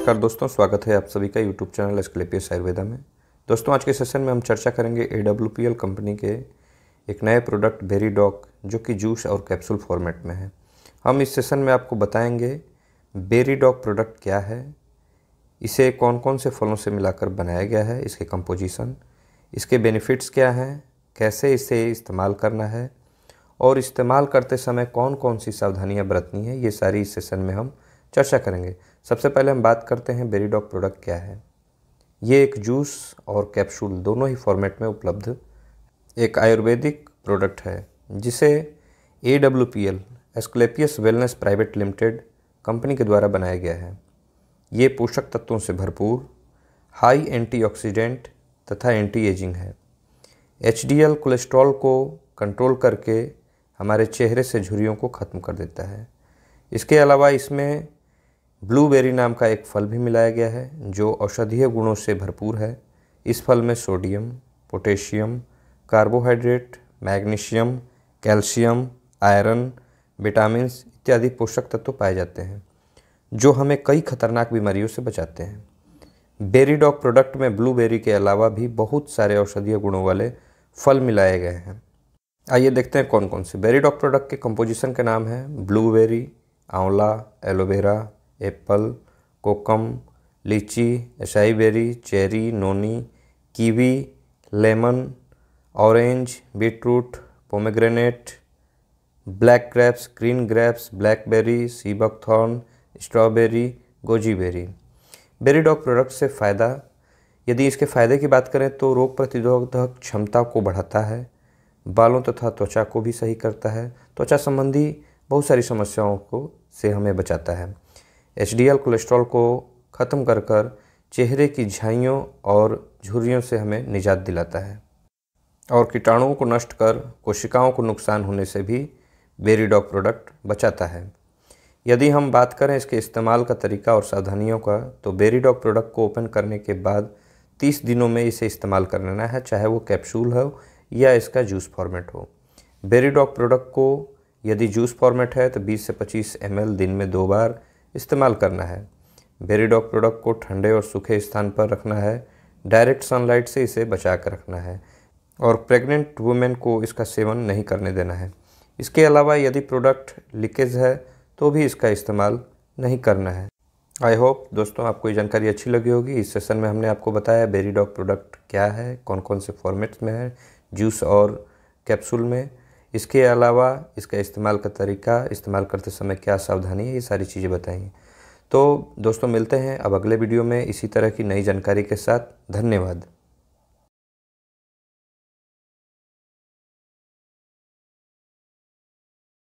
नमस्कार दोस्तों, स्वागत है आप सभी का यूट्यूब चैनल एस्क्लेपियस आयुर्वेदा में। दोस्तों, आज के सेशन में हम चर्चा करेंगे एडब्ल्यूपीएल कंपनी के एक नए प्रोडक्ट बेरीडॉक जो कि जूस और कैप्सूल फॉर्मेट में है। हम इस सेशन में आपको बताएँगे बेरीडॉक प्रोडक्ट क्या है, इसे कौन कौन से फलों से मिलाकर बनाया गया है, इसके कंपोजिशन इसके बेनिफिट्स क्या हैं, कैसे इसे इस्तेमाल करना है, और इस्तेमाल करते समय कौन कौन सी सावधानियाँ बरतनी है, ये सारी इस सेशन में हम चर्चा करेंगे। सबसे पहले हम बात करते हैं बेरीडॉक प्रोडक्ट क्या है। ये एक जूस और कैप्सूल दोनों ही फॉर्मेट में उपलब्ध एक आयुर्वेदिक प्रोडक्ट है, जिसे A W P L Asclepius Wellness Private Limited company के द्वारा बनाया गया है। ये पोषक तत्वों से भरपूर हाई एंटीऑक्सीडेंट तथा एंटी एजिंग है। एच डी एल कोलेस्ट्रॉल को कंट्रोल करके हमारे चेहरे से झुरियों को ख़त्म कर देता है। इसके अलावा इसमें ब्लूबेरी नाम का एक फल भी मिलाया गया है, जो औषधीय गुणों से भरपूर है। इस फल में sodium, potassium, carbohydrate, magnesium, calcium, iron vitamin इत्यादि पोषक तत्व पाए जाते हैं, जो हमें कई खतरनाक बीमारियों से बचाते हैं। बेरीडॉक प्रोडक्ट में ब्लूबेरी के अलावा भी बहुत सारे औषधीय गुणों वाले फल मिलाए गए हैं। आइए देखते हैं कौन कौन से बेरीडॉक प्रोडक्ट के कंपोजिशन के नाम है। ब्लूबेरी, आंवला, aloe vera apple, kokum, lychee acai berry, cherry, noni, kiwi, lemon, orange, beetroot, pomegranate, black grapes, green grapes, blackberry sea buckthorn strawberry goji berry berry dog product से फ़ायदा, यदि इसके फ़ायदे की बात करें तो रोग प्रतिरोधक क्षमता को बढ़ाता है, बालों तथा त्वचा को भी सही करता है, त्वचा संबंधी बहुत सारी समस्याओं को से हमें बचाता है। एचडीएल कोलेस्ट्रॉल को ख़त्म कर कर चेहरे की झाइयों और झुर्रियों से हमें निजात दिलाता है। और कीटाणुओं को नष्ट कर कोशिकाओं को नुकसान होने से भी बेरीडॉक प्रोडक्ट बचाता है। यदि हम बात करें इसके इस्तेमाल का तरीका और सावधानियों का तो बेरीडॉक प्रोडक्ट को ओपन करने के बाद 30 दिनों में इसे इस्तेमाल कर लेना है, चाहे वो कैप्सूल हो या इसका जूस फॉर्मेट हो। बेरीडॉक प्रोडक्ट को यदि जूस फॉर्मेट है तो 20 से 25 एम दिन में दो बार इस्तेमाल करना है। बेरीडॉक प्रोडक्ट को ठंडे और सूखे स्थान पर रखना है। डायरेक्ट सनलाइट से इसे बचा कर रखना है। और प्रेग्नेंट वुमेन को इसका सेवन नहीं करने देना है। इसके अलावा यदि प्रोडक्ट लीकेज है तो भी इसका इस्तेमाल नहीं करना है। आई होप दोस्तों आपको ये जानकारी अच्छी लगी होगी। इस सेशन में हमने आपको बताया बेरीडॉक प्रोडक्ट क्या है कौन कौन से फॉर्मेट्स में है, जूस और कैप्सूल में। इसके अलावा इसका इस्तेमाल का तरीका, इस्तेमाल करते समय क्या सावधानी है, ये सारी चीज़ें बताएँगे। तो दोस्तों, मिलते हैं अब अगले वीडियो में। इसी तरह की नई जानकारी के साथ। धन्यवाद।